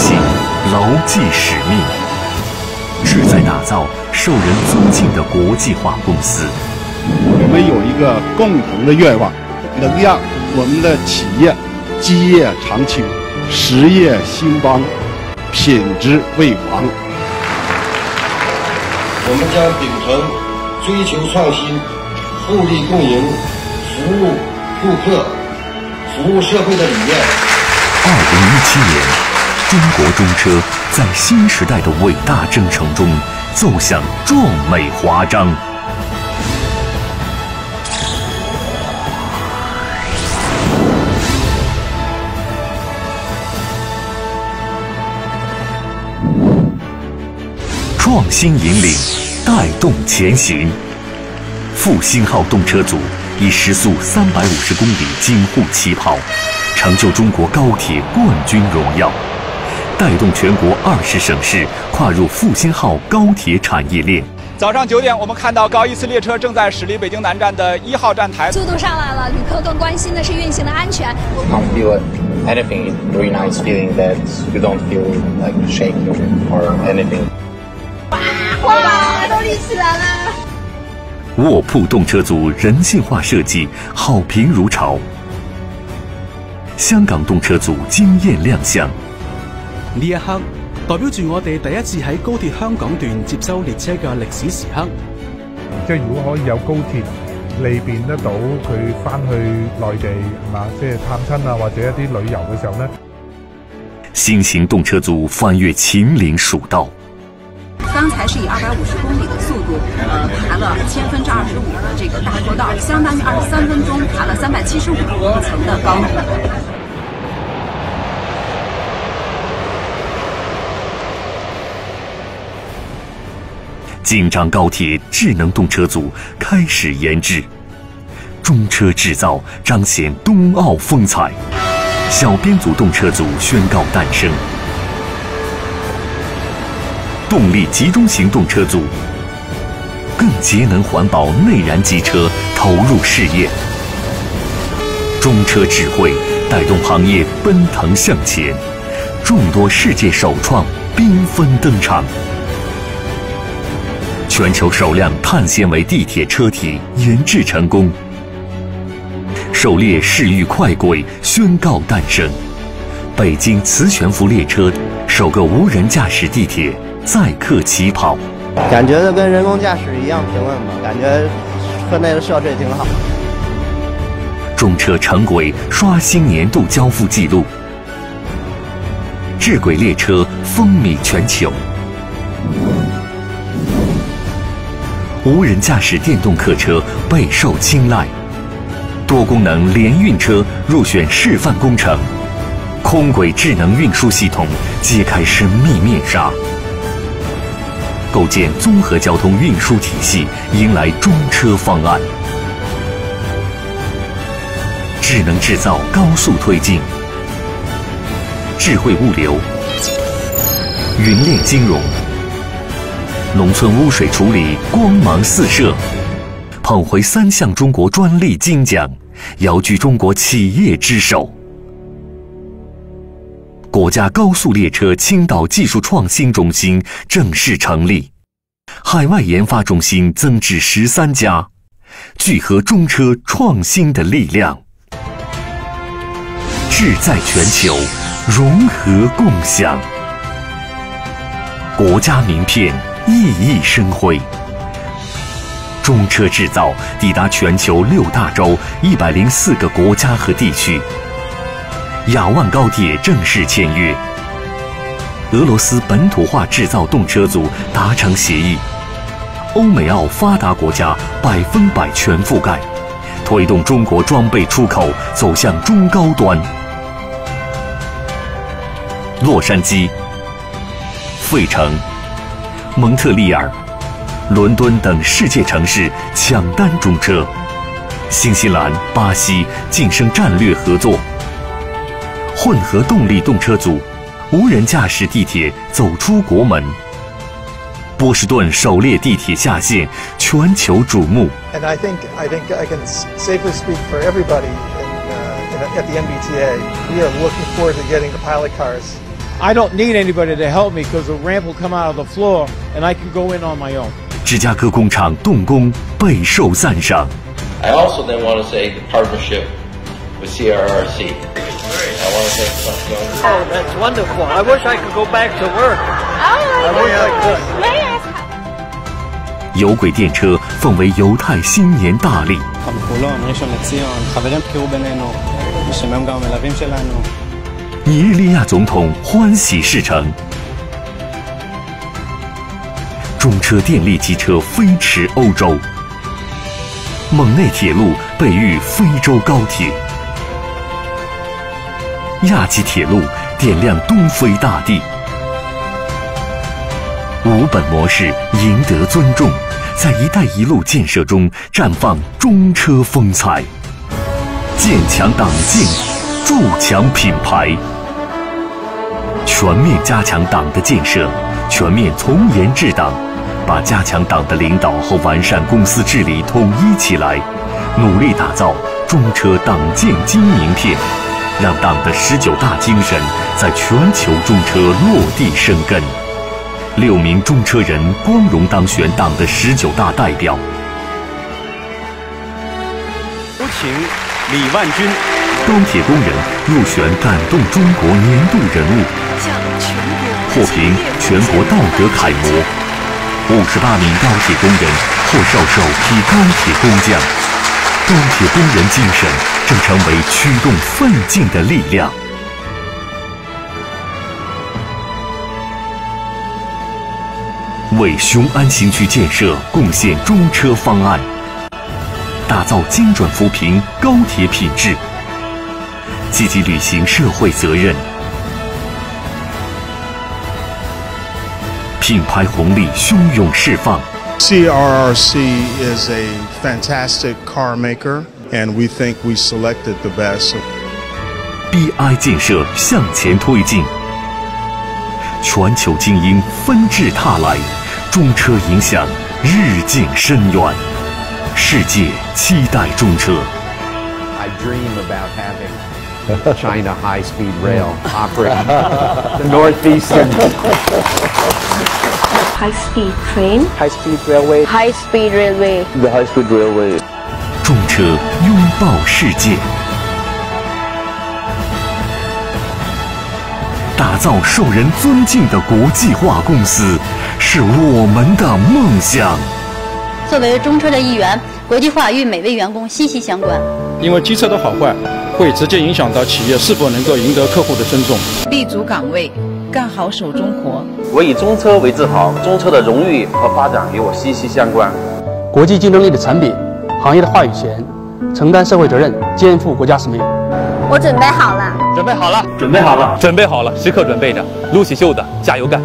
初心，牢记使命，志在打造受人尊敬的国际化公司。我们有一个共同的愿望，能让我们的企业基业长青，实业兴邦，品质为王。我们将秉承追求创新、互利共赢、服务顾客、服务社会的理念。二零一七年，中国中车在新时代的伟大征程中奏响壮美华章。创新引领，带动前行。复兴号动车组以时速三百五十公里惊呼起跑，成就中国高铁冠军荣耀，带动全国二十省市跨入复兴号高铁产业链。早上九点，我们看到高一次列车正在驶离北京南站的一号站台，速度上来了，旅客更关心的是运行的安全。Anything. It's very nice feeling that you don't feel like shaking or anything. 哇，都立起来了！卧铺动车组人性化设计，好评如潮。香港动车组惊艳亮相。呢一刻代表住我哋第一次喺高铁香港段接收列车嘅历史时刻。即系如果可以有高铁利便得到佢翻去内地係嘛，即系探亲啊或者一啲旅游嘅时候呢，新型动车组翻越秦岭蜀道。刚才是以二百五十公里的速度，呃，爬了千分之二十五的这个大坡道，相当于二十三分钟爬了三百七十五层的高度。京张高铁智能动车组开始研制，中车制造彰显冬奥风采，小编组动车组宣告诞生。动力集中型动车组，更节能环保内燃机车投入试验。中车智慧带动行业奔腾向前，众多世界首创缤纷登场。全球首辆碳纤维地铁车体研制成功，首列市域快轨宣告诞生。北京磁悬浮列车首个无人驾驶地铁载客起跑，感觉就跟人工驾驶一样平稳吧，感觉车内的设置也挺好。中车成轨刷新年度交付记录，智轨列车风靡全球。无人驾驶电动客车备受青睐，多功能联运车入选示范工程，空轨智能运输系统揭开神秘面纱，构建综合交通运输体系迎来中车方案，智能制造高速推进，智慧物流，云链金融。农村污水处理光芒四射，捧回三项中国专利金奖，遥居中国企业之首。国家高速列车青岛技术创新中心正式成立，海外研发中心增至十三家，聚合中车创新的力量，志在全球，融合共享，国家名片。熠熠生辉，中车制造抵达全球六大洲一百零四个国家和地区。雅万高铁正式签约，俄罗斯本土化制造动车组达成协议，欧美澳发达国家百分百全覆盖，推动中国装备出口走向中高端。洛杉矶、费城。蒙特利尔、伦敦等世界城市抢单中车，新西兰、巴西晋升战略合作。混合动力动车组，无人驾驶地铁走出国门。波士顿首列地铁下线，全球瞩目。And I think I think I can safely speak for everybody in, uh, at the MBTA. We are looking forward to getting the pilot cars I don't need anybody to help me because the ramp will come out of the floor and I can go in on my own. 芝加哥工厂动工备受赞赏。 I also then want to say the partnership with CRRC. I want to thank Dr. Young. Oh, that's wonderful. I wish I could go back to work. Oh, I wish I could. May I 有轨电车奉为犹太新年大礼。 חולון, ראשון לציון, חברים בקירו בינינו, בשם גם המלווים שלנו. 尼日利亚总统欢喜事成，中车电力机车飞驰欧洲，蒙内铁路被誉非洲高铁，亚吉铁路点亮东非大地，五本模式赢得尊重，在“一带一路”建设中绽放中车风采，建强党建，筑强品牌。全面加强党的建设，全面从严治党，把加强党的领导和完善公司治理统一起来，努力打造中车党建金名片，让党的十九大精神在全球中车落地生根。六名中车人光荣当选党的十九大代表。有请李万军。高铁工人入选感动中国年度人物，获评全国道德楷模。五十八名高铁工人获授首批高铁工匠。高铁工人精神正成为驱动奋进的力量。为雄安新区建设贡献中车方案，打造精准扶贫高铁品质。积极履行社会责任，品牌红利汹涌释放。CRRC is a fantastic car maker, and we think we selected the best. BI 建设向前推进，全球精英纷至沓来，中车影响日进深远，世界期待中车。I dream about having China high speed rail operating the northeastern. High speed train, High speed railway. high speed railway. The high speed railway. 中车拥抱世界，打造受人尊敬的国际化公司，是我们的梦想。作为中车的一员，国际化与每位员工息息相关。因为机车的好坏，会直接影响到企业是否能够赢得客户的尊重。立足岗位，干好手中活。我以中车为自豪，中车的荣誉和发展与我息息相关。国际竞争力的产品，行业的话语权，承担社会责任，肩负国家使命。我准备好了，准备好了，准备好了，准备好了，时刻准备着，撸起袖子，加油干！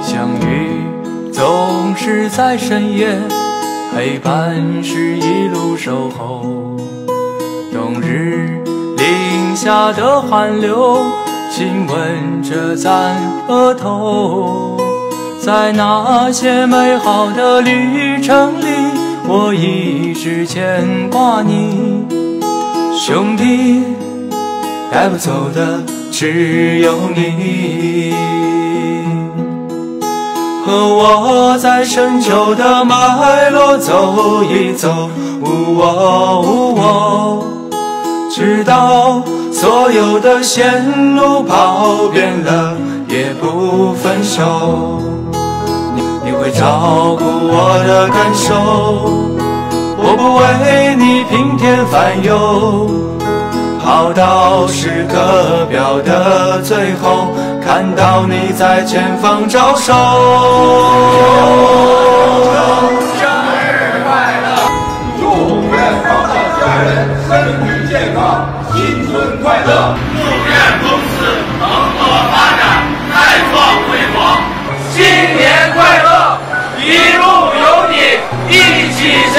相遇是在深夜，陪伴是一路守候。冬日零下的寒流，亲吻着咱额头。在那些美好的旅程里，我一直牵挂你，兄弟，带不走的只有你。和我在深秋的脉络走一走，呜喔呜喔，直到所有的线路跑遍了，也不分手。你你会照顾我的感受，我不为你平添烦忧。跑到时刻表的最后，看到你在前方招手。生日快乐祝愿方的家人身体健康新春快乐。祝愿公司蓬勃发展再创辉煌新年快乐一路有你一起行